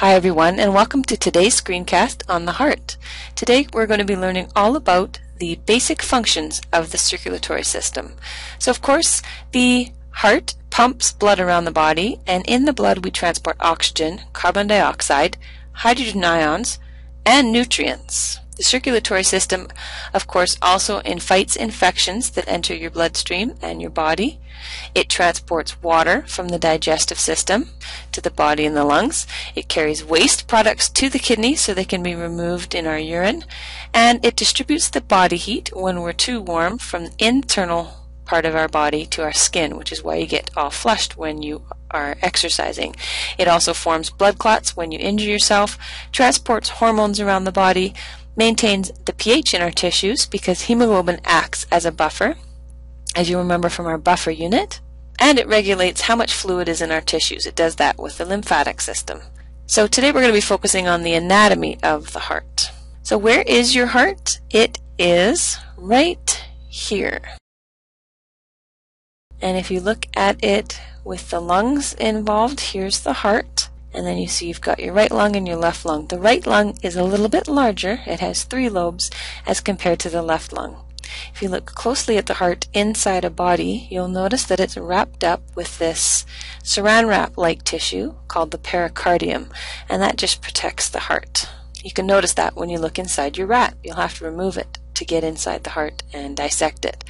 Hi everyone and welcome to today's screencast on the heart. Today we're going to be learning all about the basic functions of the circulatory system. So of course the heart pumps blood around the body and in the blood we transport oxygen, carbon dioxide, hydrogen ions, and nutrients. The circulatory system, of course, also fights infections that enter your bloodstream and your body. It transports water from the digestive system to the body and the lungs. It carries waste products to the kidney so they can be removed in our urine. And it distributes the body heat when we're too warm from the internal part of our body to our skin, which is why you get all flushed when you are exercising. It also forms blood clots when you injure yourself, transports hormones around the body, maintains the pH in our tissues because hemoglobin acts as a buffer, as you remember from our buffer unit, and it regulates how much fluid is in our tissues. It does that with the lymphatic system. So today we're going to be focusing on the anatomy of the heart. So where is your heart? It is right here. And if you look at it with the lungs involved, here's the heart and then you see you've got your right lung and your left lung. The right lung is a little bit larger. It has three lobes as compared to the left lung. If you look closely at the heart inside a body, you'll notice that it's wrapped up with this saran wrap-like tissue called the pericardium, and that just protects the heart. You can notice that when you look inside your rat. You'll have to remove it to get inside the heart and dissect it.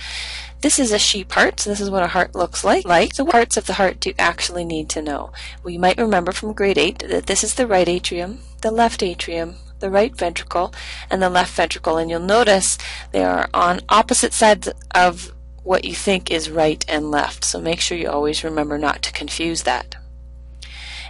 This is a sheep heart, so this is what a heart looks like. Like the parts of the heart do you actually need to know? You might remember from grade 8 that this is the right atrium, the left atrium, the right ventricle, and the left ventricle. And you'll notice they are on opposite sides of what you think is right and left. So make sure you always remember not to confuse that.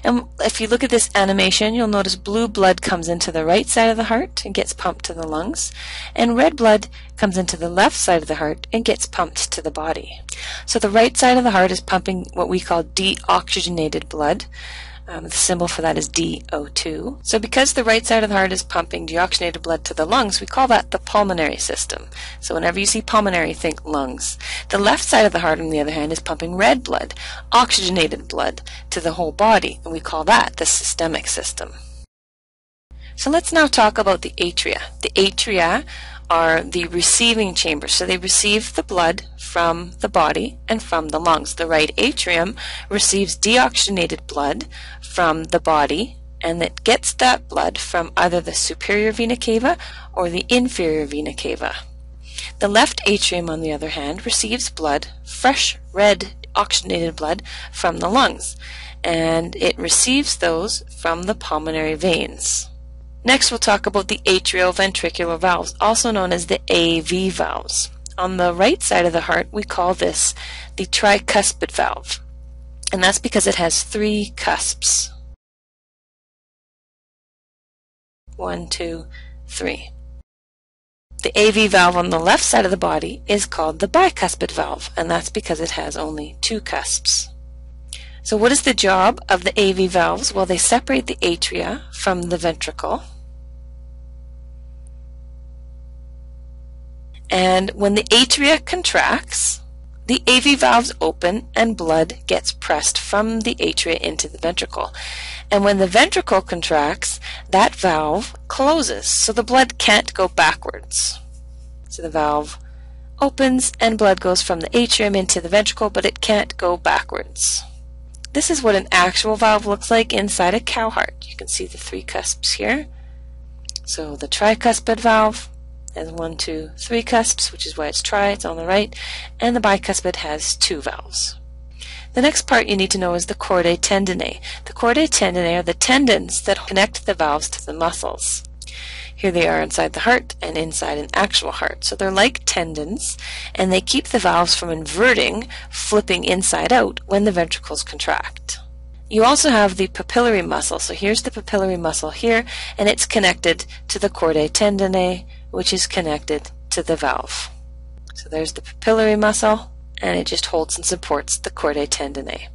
And if you look at this animation, you'll notice blue blood comes into the right side of the heart and gets pumped to the lungs, and red blood comes into the left side of the heart and gets pumped to the body. So the right side of the heart is pumping what we call deoxygenated blood, um, the symbol for that is DO2. So because the right side of the heart is pumping deoxygenated blood to the lungs, we call that the pulmonary system. So whenever you see pulmonary, think lungs. The left side of the heart, on the other hand, is pumping red blood, oxygenated blood, to the whole body, and we call that the systemic system. So let's now talk about the atria. The atria are the receiving chambers. So they receive the blood from the body and from the lungs. The right atrium receives deoxygenated blood from the body and it gets that blood from either the superior vena cava or the inferior vena cava. The left atrium, on the other hand, receives blood, fresh red oxygenated blood, from the lungs, and it receives those from the pulmonary veins. Next, we'll talk about the atrioventricular valves, also known as the AV valves. On the right side of the heart, we call this the tricuspid valve, and that's because it has three cusps. One, two, three. The AV valve on the left side of the body is called the bicuspid valve, and that's because it has only two cusps. So what is the job of the AV valves? Well, they separate the atria from the ventricle And when the atria contracts, the AV valves open and blood gets pressed from the atria into the ventricle. And when the ventricle contracts, that valve closes, so the blood can't go backwards. So the valve opens and blood goes from the atrium into the ventricle, but it can't go backwards. This is what an actual valve looks like inside a cow heart. You can see the three cusps here. So the tricuspid valve, has one, two, three cusps, which is why it's tri, it's on the right, and the bicuspid has two valves. The next part you need to know is the chordae tendineae. The chordae tendineae are the tendons that connect the valves to the muscles. Here they are inside the heart and inside an actual heart. So they're like tendons, and they keep the valves from inverting, flipping inside out, when the ventricles contract. You also have the papillary muscle. So here's the papillary muscle here, and it's connected to the chordae tendineae, which is connected to the valve. So there's the papillary muscle, and it just holds and supports the chordae tendineae.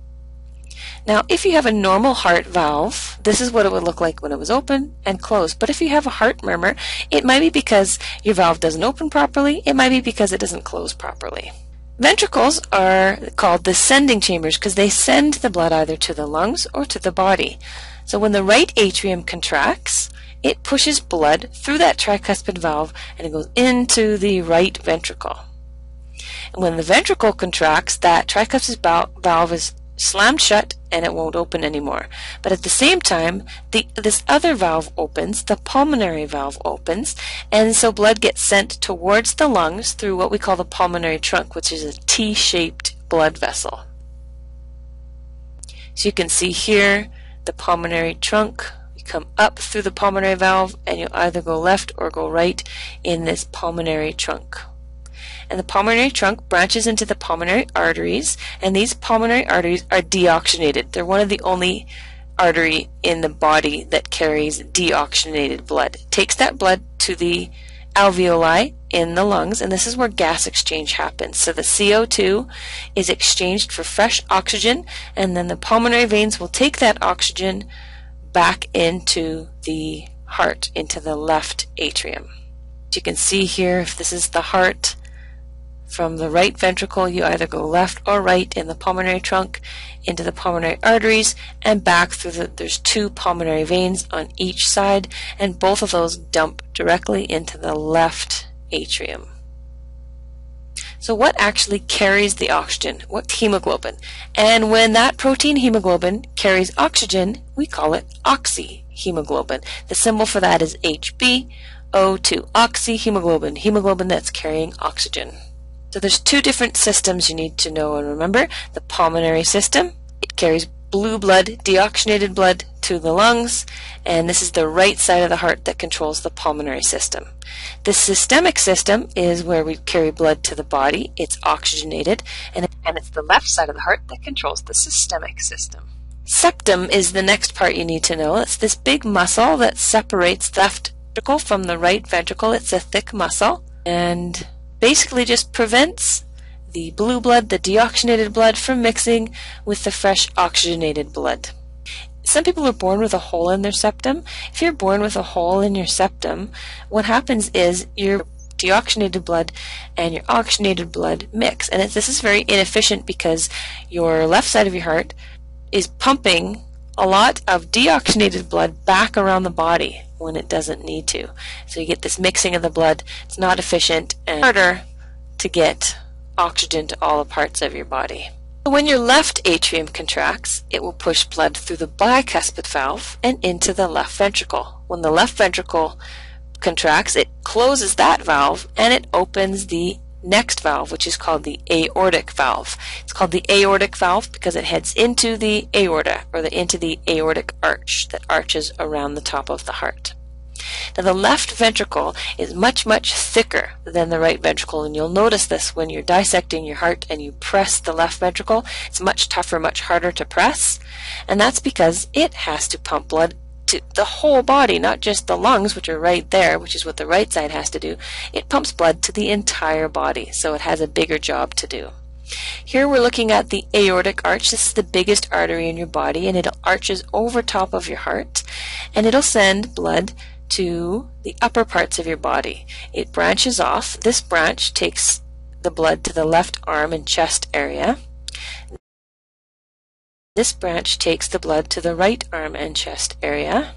Now, if you have a normal heart valve, this is what it would look like when it was open and closed. But if you have a heart murmur, it might be because your valve doesn't open properly. It might be because it doesn't close properly. Ventricles are called the sending chambers because they send the blood either to the lungs or to the body. So when the right atrium contracts, it pushes blood through that tricuspid valve and it goes into the right ventricle. And when the ventricle contracts, that tricuspid valve is slammed shut and it won't open anymore. But at the same time, the, this other valve opens, the pulmonary valve opens, and so blood gets sent towards the lungs through what we call the pulmonary trunk, which is a T-shaped blood vessel. So you can see here the pulmonary trunk. Come up through the pulmonary valve and you either go left or go right in this pulmonary trunk and the pulmonary trunk branches into the pulmonary arteries, and these pulmonary arteries are deoxygenated. They're one of the only artery in the body that carries deoxygenated blood. It takes that blood to the alveoli in the lungs, and this is where gas exchange happens. So the CO2 is exchanged for fresh oxygen, and then the pulmonary veins will take that oxygen back into the heart, into the left atrium. You can see here, if this is the heart, from the right ventricle, you either go left or right in the pulmonary trunk into the pulmonary arteries and back through the, there's two pulmonary veins on each side, and both of those dump directly into the left atrium. So what actually carries the oxygen? What hemoglobin? And when that protein hemoglobin carries oxygen, we call it oxyhemoglobin. The symbol for that is HB, O2, oxyhemoglobin, hemoglobin that's carrying oxygen. So there's two different systems you need to know and remember. The pulmonary system, it carries blue blood, deoxygenated blood to the lungs, and this is the right side of the heart that controls the pulmonary system. The systemic system is where we carry blood to the body. It's oxygenated, and, and it's the left side of the heart that controls the systemic system. Septum is the next part you need to know. It's this big muscle that separates the left ventricle from the right ventricle. It's a thick muscle, and basically just prevents the blue blood, the deoxygenated blood, from mixing with the fresh oxygenated blood. Some people are born with a hole in their septum. If you're born with a hole in your septum, what happens is your deoxygenated blood and your oxygenated blood mix. And this is very inefficient because your left side of your heart is pumping a lot of deoxygenated blood back around the body when it doesn't need to. So you get this mixing of the blood. It's not efficient and harder to get oxygen to all the parts of your body. When your left atrium contracts, it will push blood through the bicuspid valve and into the left ventricle. When the left ventricle contracts, it closes that valve and it opens the next valve, which is called the aortic valve. It's called the aortic valve because it heads into the aorta, or the, into the aortic arch that arches around the top of the heart. Now the left ventricle is much, much thicker than the right ventricle, and you'll notice this when you're dissecting your heart and you press the left ventricle. It's much tougher, much harder to press, and that's because it has to pump blood to the whole body, not just the lungs, which are right there, which is what the right side has to do. It pumps blood to the entire body, so it has a bigger job to do. Here we're looking at the aortic arch. This is the biggest artery in your body, and it arches over top of your heart, and it'll send blood to the upper parts of your body. It branches off. This branch takes the blood to the left arm and chest area. This branch takes the blood to the right arm and chest area.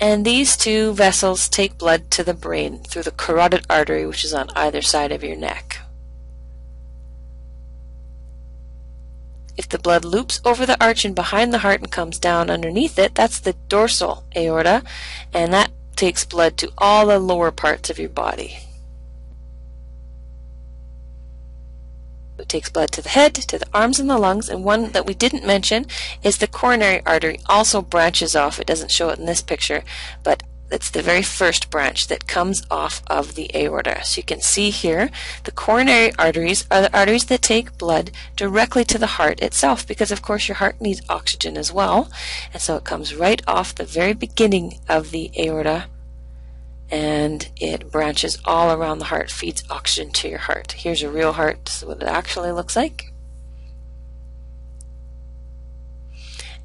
And these two vessels take blood to the brain through the carotid artery, which is on either side of your neck. If the blood loops over the arch and behind the heart and comes down underneath it, that's the dorsal aorta, and that takes blood to all the lower parts of your body. It takes blood to the head, to the arms and the lungs, and one that we didn't mention is the coronary artery also branches off. It doesn't show it in this picture, but it's the very first branch that comes off of the aorta. So you can see here the coronary arteries are the arteries that take blood directly to the heart itself because of course your heart needs oxygen as well. And so it comes right off the very beginning of the aorta and it branches all around the heart, feeds oxygen to your heart. Here's a real heart, this is what it actually looks like.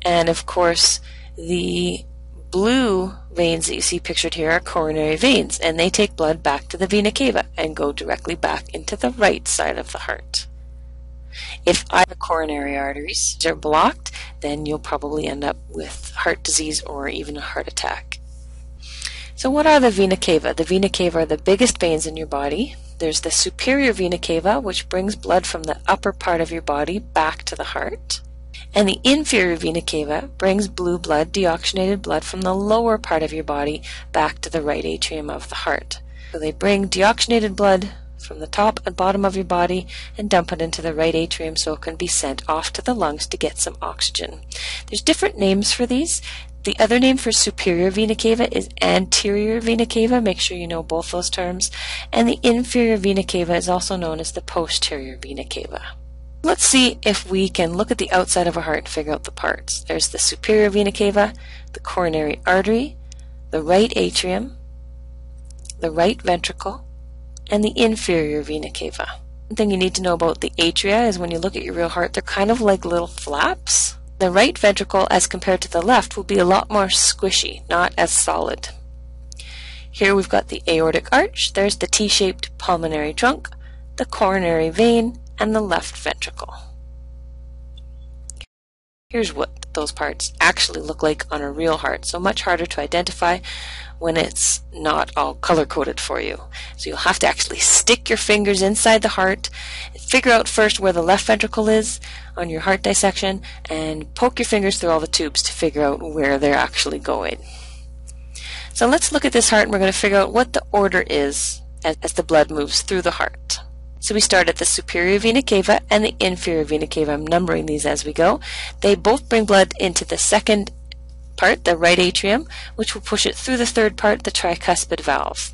And of course, the blue veins that you see pictured here are coronary veins, and they take blood back to the vena cava and go directly back into the right side of the heart. If either coronary arteries are blocked, then you'll probably end up with heart disease or even a heart attack. So what are the vena cava? The vena cava are the biggest veins in your body. There's the superior vena cava, which brings blood from the upper part of your body back to the heart. And the inferior vena cava brings blue blood, deoxygenated blood from the lower part of your body back to the right atrium of the heart. So they bring deoxygenated blood from the top and bottom of your body and dump it into the right atrium so it can be sent off to the lungs to get some oxygen. There's different names for these. The other name for superior vena cava is anterior vena cava. Make sure you know both those terms. And the inferior vena cava is also known as the posterior vena cava. Let's see if we can look at the outside of a heart and figure out the parts. There's the superior vena cava, the coronary artery, the right atrium, the right ventricle, and the inferior vena cava. One thing you need to know about the atria is when you look at your real heart, they're kind of like little flaps. The right ventricle, as compared to the left, will be a lot more squishy, not as solid. Here we've got the aortic arch, there's the T-shaped pulmonary trunk, the coronary vein, and the left ventricle. Here's what those parts actually look like on a real heart, so much harder to identify when it's not all color coded for you. So you'll have to actually stick your fingers inside the heart, figure out first where the left ventricle is on your heart dissection, and poke your fingers through all the tubes to figure out where they're actually going. So let's look at this heart and we're going to figure out what the order is as, as the blood moves through the heart. So we start at the superior vena cava and the inferior vena cava. I'm numbering these as we go. They both bring blood into the second part, the right atrium, which will push it through the third part, the tricuspid valve.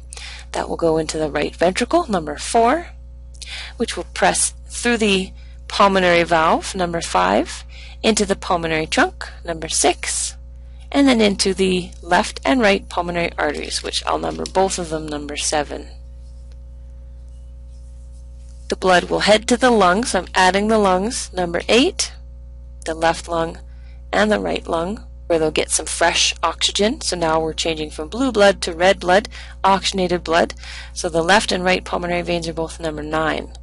That will go into the right ventricle, number four, which will press through the pulmonary valve, number five, into the pulmonary trunk, number six, and then into the left and right pulmonary arteries, which I'll number both of them number seven. The blood will head to the lungs. I'm adding the lungs, number eight, the left lung and the right lung, where they'll get some fresh oxygen. So now we're changing from blue blood to red blood, oxygenated blood. So the left and right pulmonary veins are both number 9.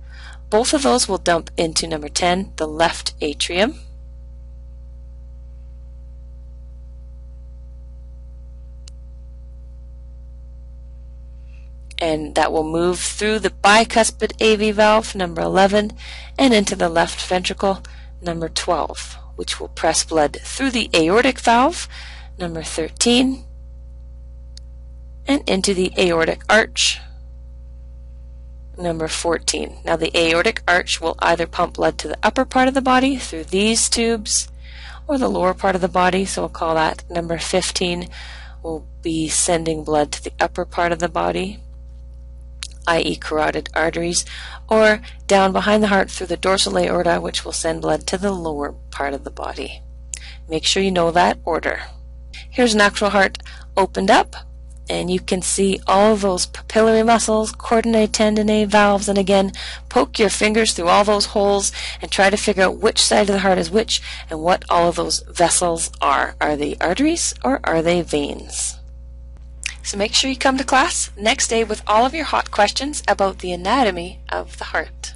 Both of those will dump into number 10, the left atrium. And that will move through the bicuspid AV valve, number 11, and into the left ventricle, number 12 which will press blood through the aortic valve, number 13, and into the aortic arch, number 14. Now the aortic arch will either pump blood to the upper part of the body through these tubes or the lower part of the body, so we'll call that number 15 will be sending blood to the upper part of the body i.e. carotid arteries, or down behind the heart through the dorsal aorta, which will send blood to the lower part of the body. Make sure you know that order. Here's an actual heart opened up, and you can see all those papillary muscles, chordae, tendineae, valves, and again, poke your fingers through all those holes and try to figure out which side of the heart is which and what all of those vessels are. Are they arteries or are they veins? So make sure you come to class next day with all of your hot questions about the anatomy of the heart.